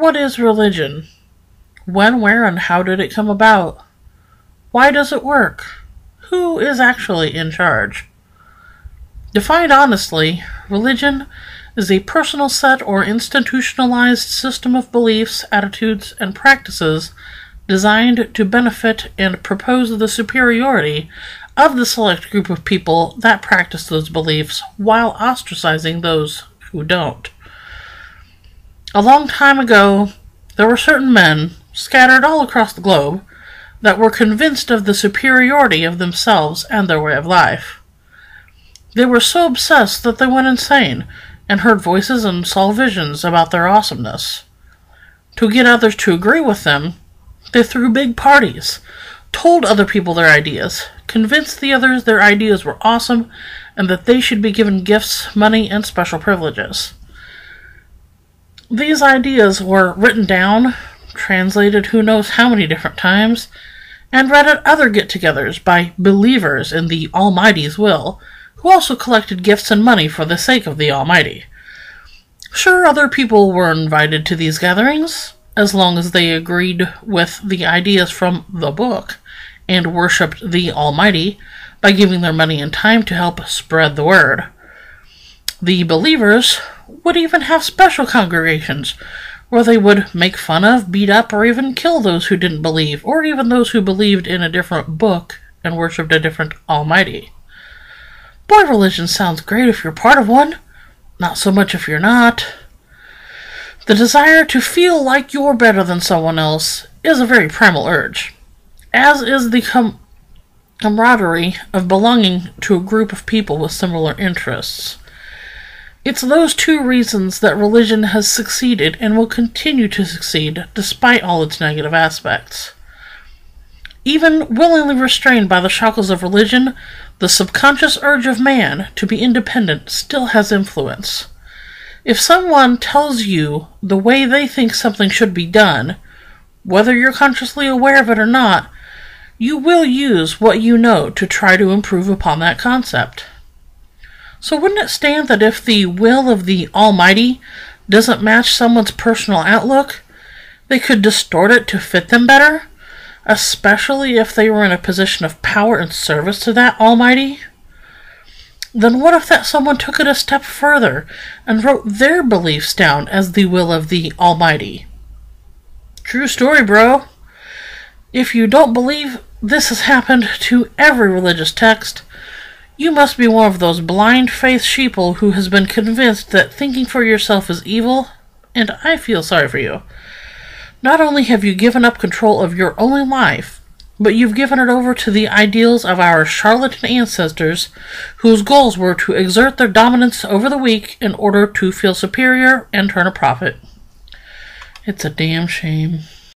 What is religion? When, where, and how did it come about? Why does it work? Who is actually in charge? Defined honestly, religion is a personal set or institutionalized system of beliefs, attitudes, and practices designed to benefit and propose the superiority of the select group of people that practice those beliefs while ostracizing those who don't. A long time ago, there were certain men, scattered all across the globe, that were convinced of the superiority of themselves and their way of life. They were so obsessed that they went insane and heard voices and saw visions about their awesomeness. To get others to agree with them, they threw big parties, told other people their ideas, convinced the others their ideas were awesome and that they should be given gifts, money, and special privileges. These ideas were written down, translated who knows how many different times, and read at other get togethers by believers in the Almighty's will who also collected gifts and money for the sake of the Almighty. Sure, other people were invited to these gatherings, as long as they agreed with the ideas from the book and worshipped the Almighty by giving their money and time to help spread the word. The believers would even have special congregations where they would make fun of, beat up, or even kill those who didn't believe, or even those who believed in a different book and worshipped a different Almighty. Boy, religion sounds great if you're part of one, not so much if you're not. The desire to feel like you're better than someone else is a very primal urge, as is the com- camaraderie of belonging to a group of people with similar interests. It's those two reasons that religion has succeeded and will continue to succeed despite all its negative aspects. Even willingly restrained by the shackles of religion, the subconscious urge of man to be independent still has influence. If someone tells you the way they think something should be done, whether you're consciously aware of it or not, you will use what you know to try to improve upon that concept. So wouldn't it stand that if the will of the Almighty doesn't match someone's personal outlook, they could distort it to fit them better? especially if they were in a position of power and service to that Almighty? Then what if that someone took it a step further and wrote their beliefs down as the will of the Almighty? True story, bro. If you don't believe this has happened to every religious text, you must be one of those blind faith sheeple who has been convinced that thinking for yourself is evil, and I feel sorry for you. Not only have you given up control of your own life, but you've given it over to the ideals of our charlatan ancestors, whose goals were to exert their dominance over the weak in order to feel superior and turn a profit. It's a damn shame.